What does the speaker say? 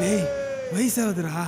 டேய் வயசாகுதுடா.